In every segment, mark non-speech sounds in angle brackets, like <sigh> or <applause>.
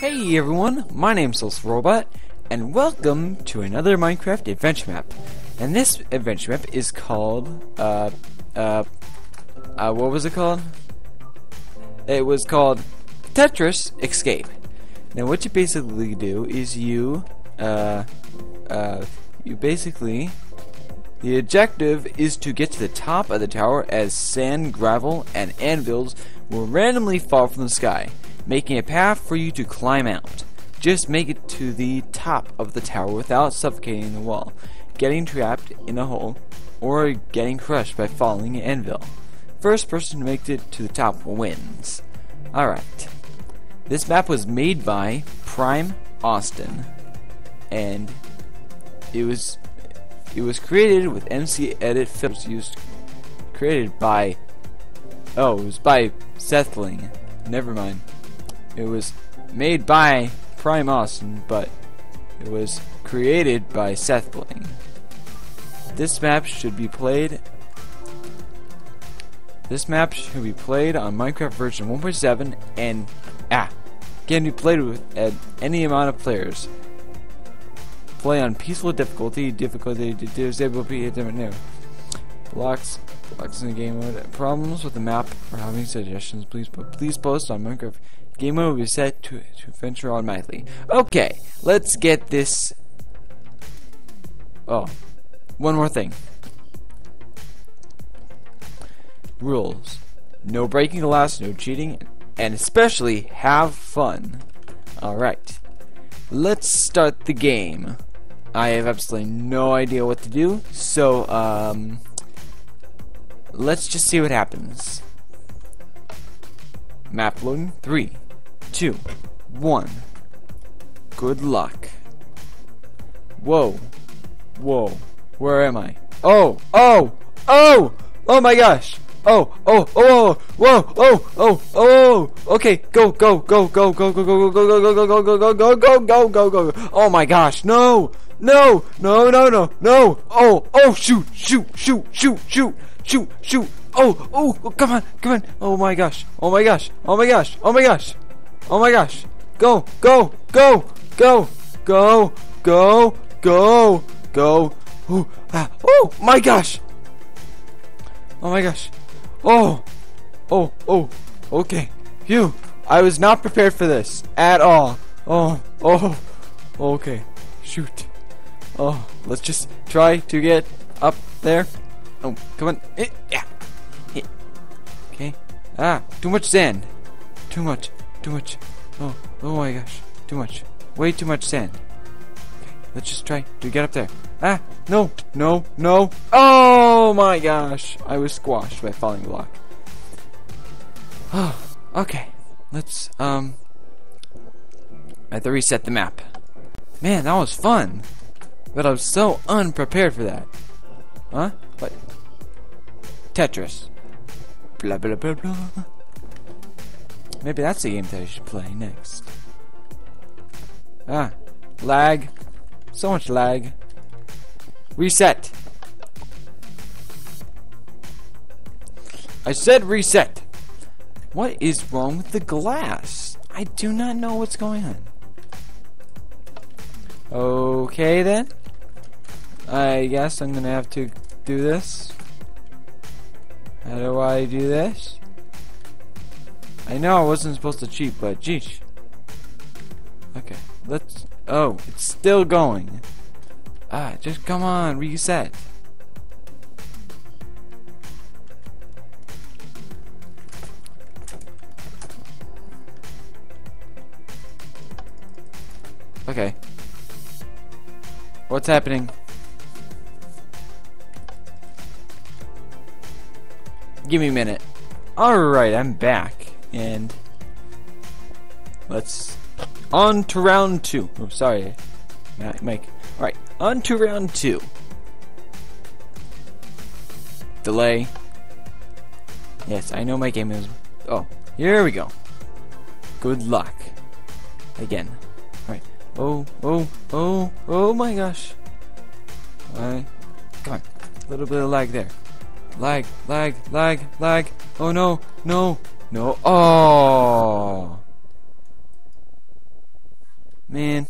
Hey everyone, my name's Soul's Robot, and welcome to another Minecraft adventure map. And this adventure map is called, uh, uh, uh, what was it called? It was called Tetris Escape. Now what you basically do is you, uh, uh, you basically, the objective is to get to the top of the tower as sand, gravel, and anvils will randomly fall from the sky making a path for you to climb out. Just make it to the top of the tower without suffocating the wall, getting trapped in a hole, or getting crushed by falling an anvil. First person to make it to the top wins. Alright. This map was made by Prime Austin. And it was it was created with MC Edit filters used created by Oh, it was by Seth Bling. Never mind. It was made by Prime Austin, but it was created by Seth Bling. This map should be played. This map should be played on Minecraft version 1.7 and ah, can be played with at any amount of players. Play on peaceful difficulty. Difficulty disable be no. Blocks blocks in the game mode. Problems with the map or having suggestions, please please post on Minecraft Game mode be set to, to adventure automatically. Okay, let's get this. Oh, one more thing. Rules. No breaking the glass, no cheating, and especially have fun. Alright. Let's start the game. I have absolutely no idea what to do, so, um... Let's just see what happens. Map loading. Three, two, one. Good luck. Whoa. Whoa. Where am I? Oh! Oh! Oh! Oh my gosh! Oh! Oh! Oh! Whoa! Oh! Oh! Oh! Okay, go! Go! Go! Go! Go! Go! Go! Go! Go! Go! Go! Go! Go! Go! Go! Go! Go! Go! Go! Oh my gosh! No! No! No! No! No! No! Oh! Oh! Shoot! Shoot! Shoot! Shoot! Shoot! Shoot! Shoot! Oh! Oh! Come on! Come on! Oh my gosh! Oh my gosh! Oh my gosh! Oh my gosh! Oh my gosh. Go, go, go, go, go, go, go, go. Ooh, ah, oh my gosh. Oh my gosh. Oh, oh, oh, okay. Phew. I was not prepared for this at all. Oh, oh, okay. Shoot. Oh, let's just try to get up there. Oh, come on. Eh, yeah. Okay. Ah, too much sand. Too much. Too much. Oh, oh my gosh. Too much. Way too much sand. Okay, let's just try to get up there. Ah, no, no, no. Oh my gosh. I was squashed by falling block. Oh, <sighs> okay. Let's, um, I have to reset the map. Man, that was fun. But I was so unprepared for that. Huh? What? Tetris. Blah, blah, blah, blah. Maybe that's the game that I should play next. Ah, lag. So much lag. Reset. I said reset. What is wrong with the glass? I do not know what's going on. Okay then. I guess I'm gonna have to do this. How do I do this? I know I wasn't supposed to cheat, but geez. Okay, let's... Oh, it's still going. Ah, just come on, reset. Okay. What's happening? Give me a minute. Alright, I'm back. And let's on to round two. Oh, sorry, Mike. All right, on to round two. Delay. Yes, I know my game is. Oh, here we go. Good luck. Again. All right. Oh, oh, oh, oh my gosh. All right. Come on. A little bit of lag there. Lag, lag, lag, lag. Oh no, no, no. Oh. man.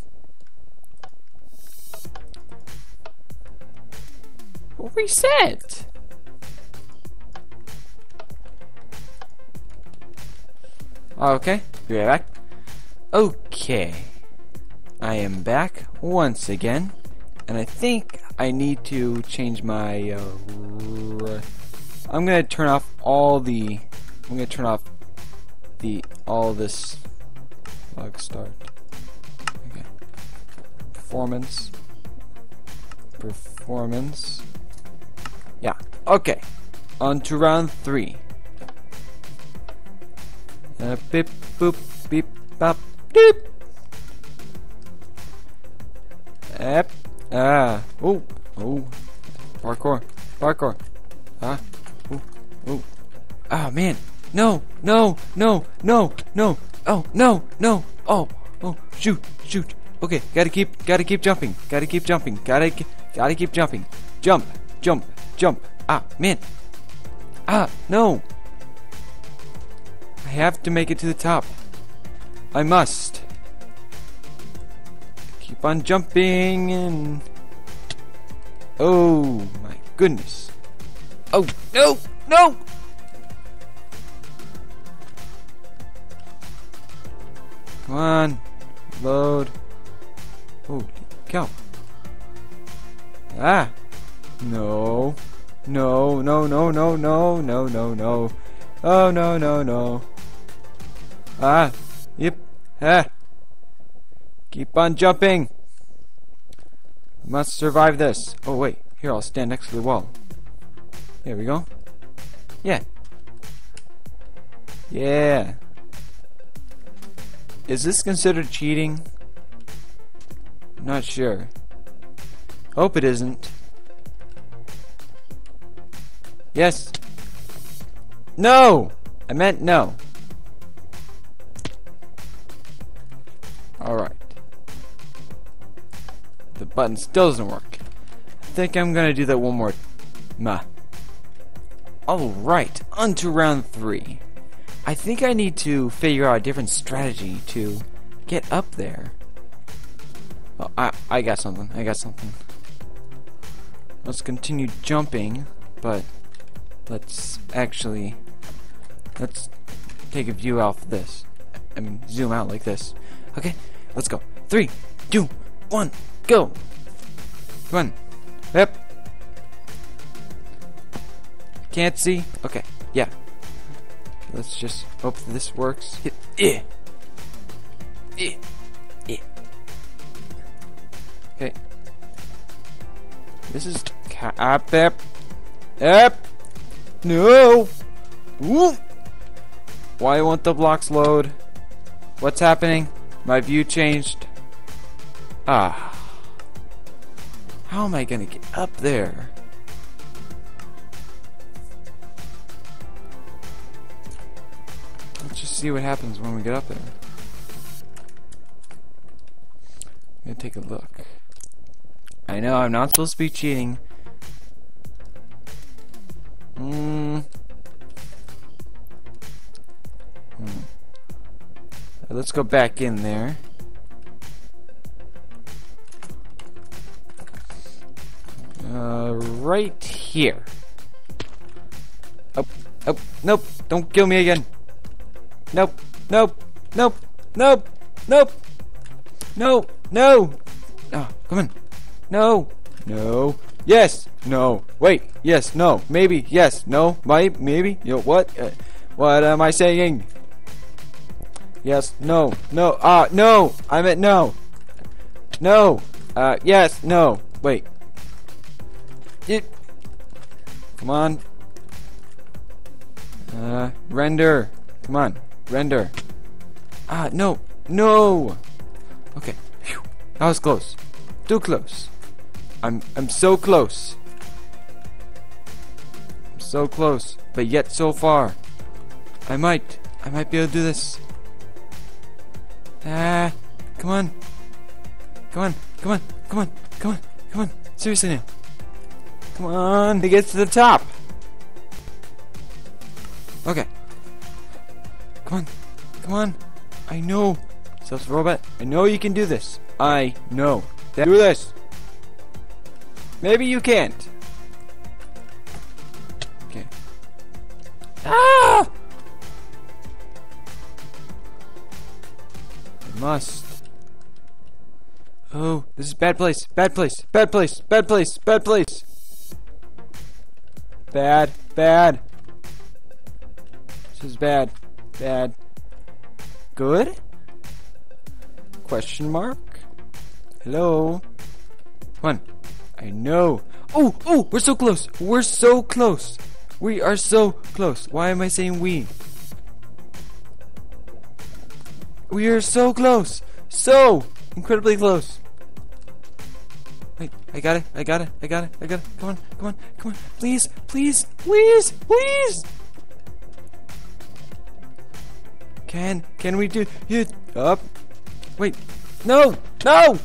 Reset. Okay, be right back. Okay, I am back once again, and I think I need to change my. Uh, I'm gonna turn off all the. I'm gonna turn off the all this. Log start. Okay. Performance. Performance. Yeah. Okay. On to round three. Uh, beep boop beep bop doop. Yep. Ah. Oh. Oh. Parkour. Parkour. Ah. Ooh. Ooh. Ah man. No. No. No. No. No. Oh. No. No. Oh. Oh. Shoot. Shoot. Okay. Gotta keep. Gotta keep jumping. Gotta keep jumping. Gotta. Gotta keep jumping. Jump. Jump. Jump. Ah. Man. Ah. No. I have to make it to the top. I must. Keep on jumping and... Oh my goodness. Oh, no, no! Come on. Load. Holy cow. Ah. No. No, no, no, no, no, no, no, no. Oh, no, no, no. Ah, yep, ah. Keep on jumping. Must survive this. Oh, wait. Here, I'll stand next to the wall. There we go. Yeah. Yeah. Is this considered cheating? Not sure. Hope it isn't. Yes. No! I meant no. Alright. The button still doesn't work. I think I'm gonna do that one more. Ma. Alright, on to round three. I think I need to figure out a different strategy to get up there. Oh, I, I got something. I got something. Let's continue jumping, but let's actually let's take a view off this. I mean, zoom out like this. Okay, let's go. Three, two, one, go. Come on. Yep. Can't see. Okay. Yeah. Let's just hope this works. Yeah. Yeah. Yeah. Okay. This is up, up, up. No. Ooh. Why won't the blocks load? What's happening? My view changed. Ah. How am I gonna get up there? See what happens when we get up there. I'm gonna take a look. I know I'm not supposed to be cheating. Hmm. Hmm. Let's go back in there. Uh, right here. Oh, oh, nope, don't kill me again. Nope, nope, nope, nope, nope, no, no. Oh, come on. No, no, yes, no, wait, yes, no, maybe, yes, no, might, maybe, know, what? Uh, what am I saying? Yes, no, no, ah, uh, no, I meant no. No, uh, yes, no, wait. It. Come on. Uh, render. Come on, render. Ah, no, no. Okay, Phew. that was close. Too close. I'm, I'm so close. I'm so close, but yet so far. I might, I might be able to do this. Ah, come on. Come on, come on, come on, come on, come on. Seriously now. Come on, to get to the top. Okay. Come on, come on. I know. Self robot, I know you can do this. I know. Do this. Maybe you can't. Okay. Ah! I must. Oh, this is bad place. Bad place. Bad place. Bad place. Bad place. Bad. Bad. This is bad. Bad. Good? Question mark? Hello? Come on. I know. Oh, oh, we're so close. We're so close. We are so close. Why am I saying we? We are so close. So incredibly close. Wait, I got it. I got it. I got it. I got it. Come on. Come on. Come on. Please. Please. Please. Please. Can can we do it up? Wait. No. No.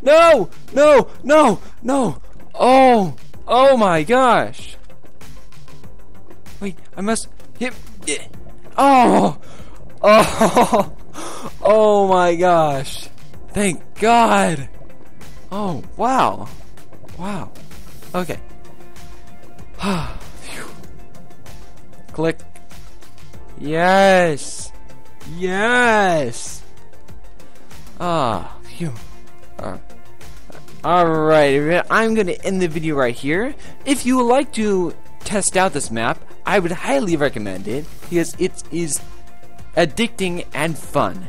No. No. No. No. Oh. Oh my gosh. Wait, I must hit. Oh. Oh. <laughs> Oh my gosh. Thank God. Oh, wow. Wow. Okay. <sighs> Click. Yes. Yes. Ah, phew. Uh, Alright, I'm going to end the video right here. If you would like to test out this map, I would highly recommend it because it is addicting and fun.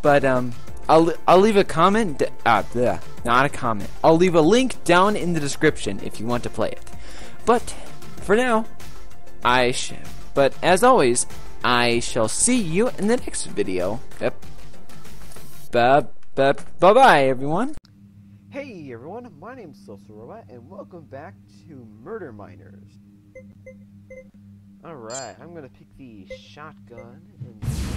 But um, I'll I'll leave a comment. Uh, bleh, not a comment. I'll leave a link down in the description if you want to play it. But for now, I sh- but as always, I shall see you in the next video. Yep. Bye bye bye bye everyone. Hey everyone, my name's Social Robot, and welcome back to Murder Miners. Alright, I'm gonna pick the shotgun and